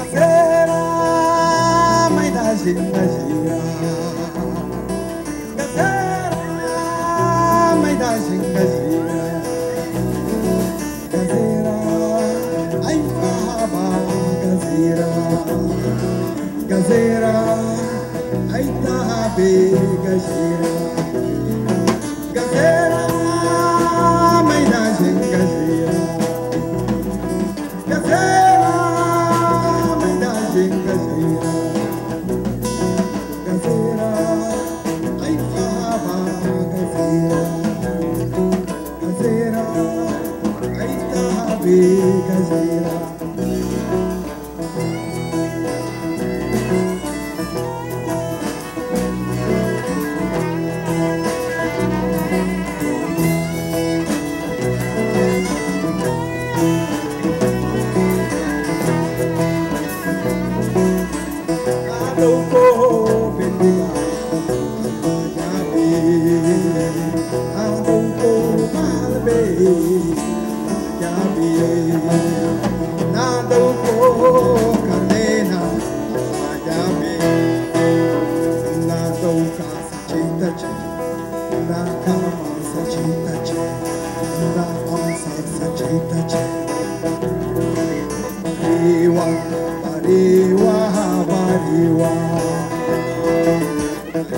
كثيرة ما يدعش النجيرة كثيرة ما يدعش النجيرة كثيرة أيوة بابا كثيرة كثيرة أيتها بي كثيرة caseira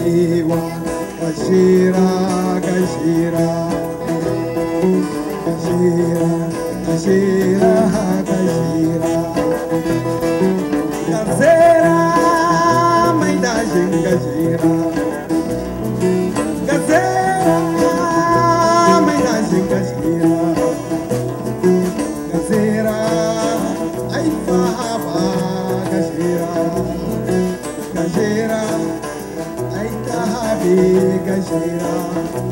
Ewa, Gashira, Gashira, Gashira, Gashira, belong.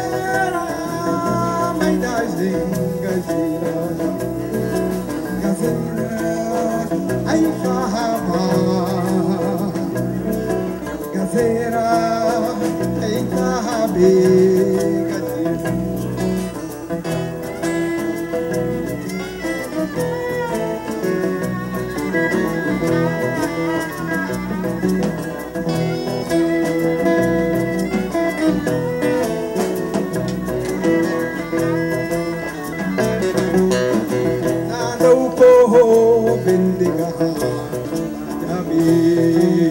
Bendiga, Jamil.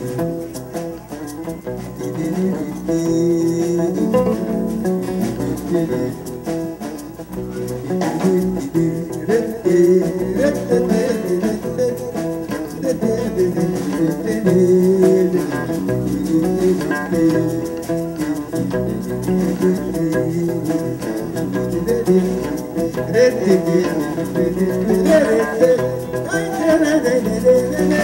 Hey,